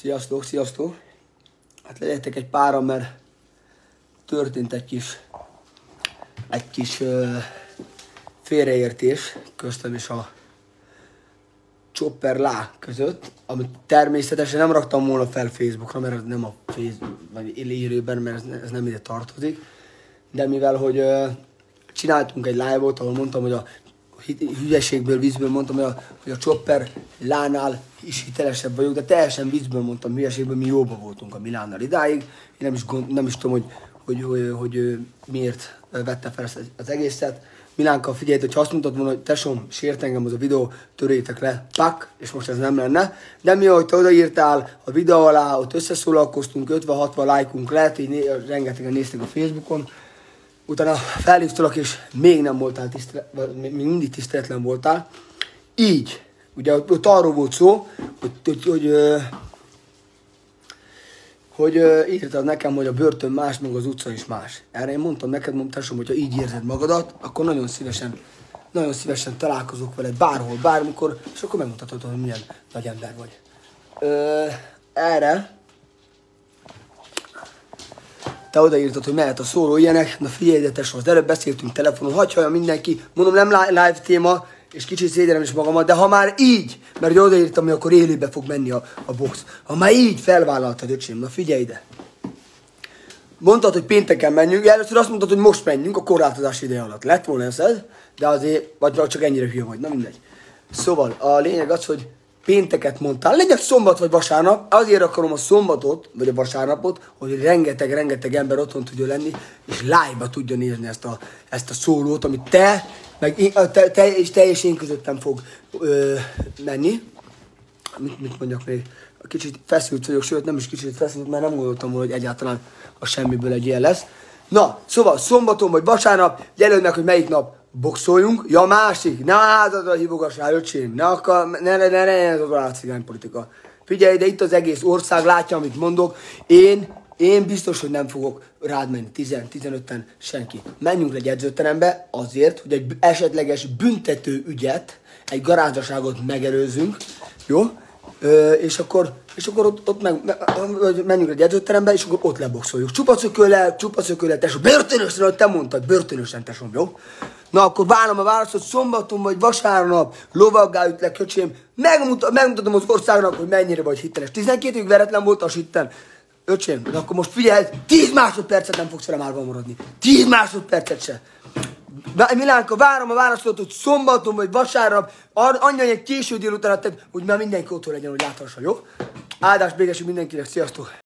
Sziasztok, sziasztok! Hát legyetek egy pára, mert történt egy kis, egy kis uh, félreértés köztem és a Chopper Lá között, amit természetesen nem raktam volna fel Facebookra, mert ez nem a Facebook, vagy élőben, mert ez, nem ide tartozik. De mivel, hogy uh, csináltunk egy live-ot, ahol mondtam, hogy a hülyeségből, vízből mondtam, hogy a, hogy a Chopper lánál is hitelesebb vagyok, de teljesen vízből mondtam, hülyeségből mi jóba voltunk a Milánnal idáig. Én nem is, gond, nem is tudom, hogy, hogy, hogy, hogy, miért vette fel ezt az egészet. Milánka, figyelj, hogy azt mondtad volna, hogy tesom, sért engem az a videó, törjétek le, pak, és most ez nem lenne. De mi, ahogy te odaírtál a videó alá, ott összeszólalkoztunk, 50-60 lájkunk lett, így né- rengetegen néztek a Facebookon, utána felhívtalak, és még nem voltál tisztelet, még mindig tiszteletlen voltál. Így, ugye ott arról volt szó, hogy, hogy, hogy, hogy, hogy írtad nekem, hogy a börtön más, meg az utca is más. Erre én mondtam neked, mondtam, hogy ha így érzed magadat, akkor nagyon szívesen, nagyon szívesen találkozok veled bárhol, bármikor, és akkor megmutatod, hogy milyen nagy ember vagy. Ö, erre te odaírtad, hogy mehet a szóró ilyenek, na figyelj, de tesó, az előbb beszéltünk telefonon, hagyja mindenki, mondom nem live téma, és kicsit szégyelem is magamat, de ha már így, mert hogy odaírtam, hogy akkor élőbe fog menni a, a box, ha már így felvállaltad, öcsém, na figyelj ide. Mondtad, hogy pénteken menjünk, először azt mondtad, hogy most menjünk a korlátozás ideje alatt. Lett volna ez, de azért, vagy csak ennyire hülye vagy, na mindegy. Szóval a lényeg az, hogy pénteket mondtál, legyen szombat vagy vasárnap, azért akarom a szombatot, vagy a vasárnapot, hogy rengeteg-rengeteg ember otthon tudja lenni, és live-ba tudja nézni ezt a, ezt a szólót, amit te, meg én, te, te és te és én közöttem fog ö, menni. Mit, mit mondjak még? Kicsit feszült vagyok, sőt nem is kicsit feszült, mert nem gondoltam volna, hogy egyáltalán a semmiből egy ilyen lesz. Na, szóval szombaton vagy vasárnap, jelöld meg, hogy melyik nap boxoljunk. Ja, másik, ne házadra hívogassál, öcsém, ne akar, ne, ne, ne, ne, ez a cigány politika. Figyelj, de itt az egész ország látja, amit mondok. Én, én biztos, hogy nem fogok rád menni 10-15-en senki. Menjünk egy edzőterembe azért, hogy egy esetleges büntető ügyet, egy garázsaságot megelőzzünk, jó? Ö, és akkor, és akkor ott, ott meg, me, menjünk egy edzőterembe, és akkor ott leboxoljuk. Csupa csupa csupacököllel, tesó, börtönösen, ahogy te mondtad, börtönösen, tesóm, jó? Na akkor várom a válaszot, szombaton vagy vasárnap lovaggá ütlek, köcsém, megmutat, megmutatom az országnak, hogy mennyire vagy hiteles. 12 évig veretlen volt a sitten. Öcsém, de akkor most figyelj, 10 másodpercet nem fogsz velem állva maradni. 10 másodpercet se. Milánka, várom a választot, hogy szombaton vagy vasárnap, annyi egy késő délután, hogy már mindenki otthon legyen, hogy láthassa, jó? Áldás bégesünk mindenkinek, sziasztok!